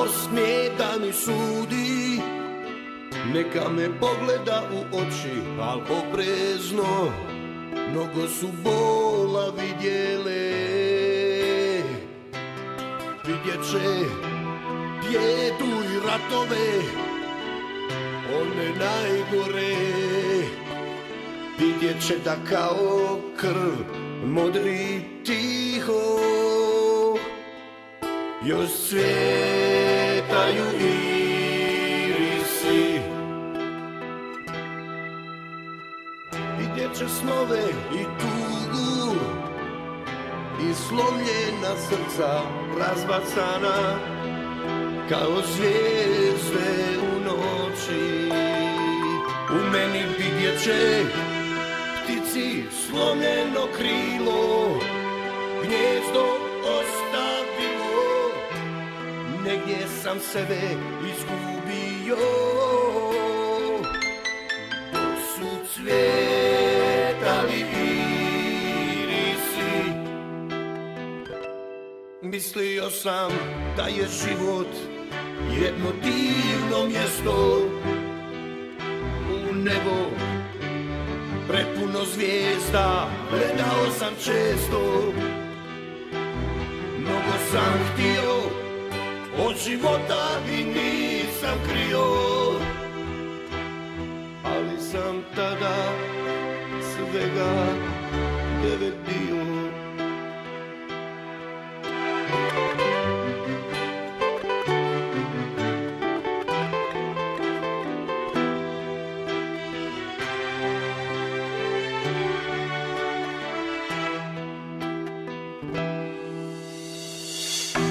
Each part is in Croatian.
ko smije da mi sudi Neka me pogleda u oči, al oprezno Mnogo su bola vidjele Vidjet će bijedu i ratove One najgore. Vidjet će da kao krv modri tiho. Još cvjetaju irisi. Vidjet će snove i tugu I slomljena srca razbacana Kao zvijezde u noći. U meni vidjet će ptici slomljeno krilo Gnjezdo ostavilo Negdje sam sebe izgubio. To su cvjetali irisi. Mislio sam da je život jedno divno mjesto. U nebo prepuno zvijezda Gledao sam često. Mnogo sam htio od života i nisam krio Ali sam tada svega devet bio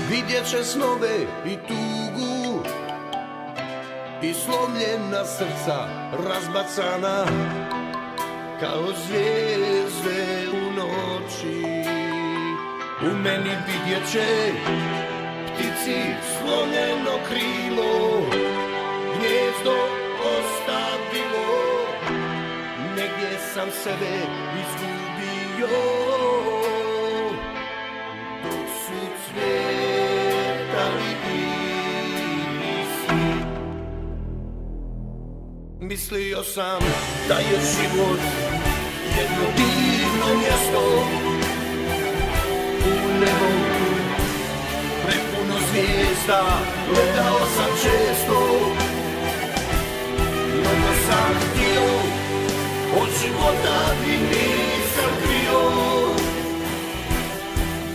Vidjet će snove i tugu I slomljena srca razbacana Kao zvijezde u noći. U meni vidjet će ptici slomljeno krilo Gnjezdo ostavilo. Negdje sam sebe Mislio sam da je život jedno divno mjesto. U nebo prepuno zvijezda Gledao sam često. Mnogo sam htio od života i nisam krio.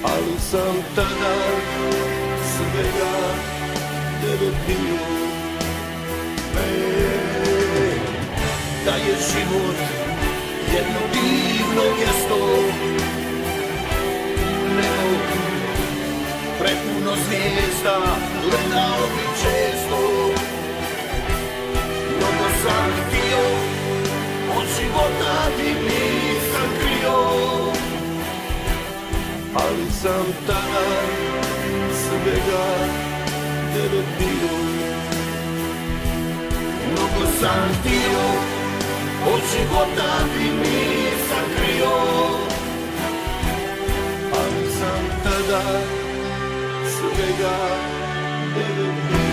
Ali sam tada svega devet bio Da je život jedno divno mjesto. Nebo prepuno zvijezda Gledao bi često. Mnogo sam htio od života i nisam krio. Ali sam tada svega devet bio. Mnogo sam htio od života i nisam krio Ali sam tada svega devet